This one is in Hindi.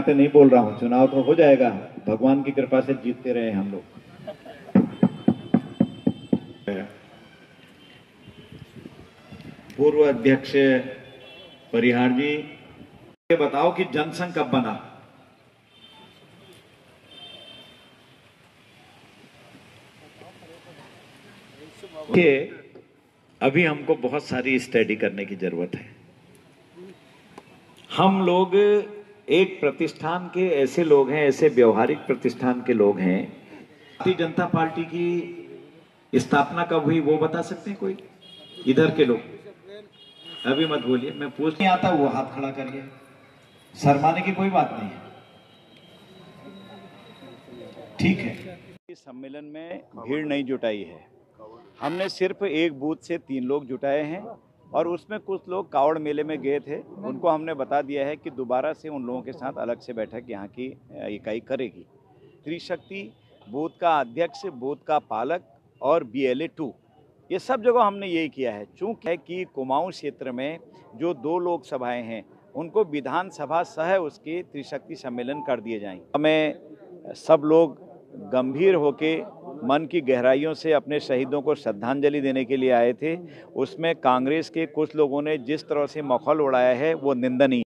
नाते नहीं बोल रहा हूँ, चुनाव तो हो जाएगा। भगवान की कृपा से जीतते रहे हम लोग। पूर्व अध्यक्ष परिहार जी, ये बताओ कि जनसंघ कब बना? कि अभी हमको बहुत सारी स्टडी करने की ज़रूरत है। हम लोग एक प्रतिष्ठान के ऐसे लोग हैं, ऐसे व्यवहारिक प्रतिष्ठान के लोग हैं। भारतीय जनता पार्टी की स्थापना कब हुई वो बता सकते हैं कोई? इधर के लोग। अभी मत बोलिए, मैं पूछ नहीं आता, वो हाथ खड़ा करिए। शर्माने की कोई बात नहीं है। ठीक है। इस सम्मेलन में भीड़ नहीं जुटाई है। हमने सिर्फ़ एक बूथ से तीन लोग जुटाए हैं। और उसमें कुछ लोग कावड़ मेले में गए थे। उनको हमने बता दिया है कि दोबारा से उन लोगों के साथ अलग से बैठक यहाँ की इकाई करेगी। त्रिशक्ति बूथ का अध्यक्ष बूथ का पालक और बी एल ए टू। ये सब जगह हमने यही किया है। चूँकि है कि कुमाऊँ क्षेत्र में जो दो लोकसभाएँ हैं उनको विधानसभा सह उसके त्रिशक्ति सम्मेलन कर दिए जाएँगे हमें सब लोग गंभीर होके मन की गहराइयों से अपने शहीदों को श्रद्धांजलि देने के लिए आए थे। उसमें कांग्रेस के कुछ लोगों ने जिस तरह से माहौल उड़ाया है, वो निंदनीय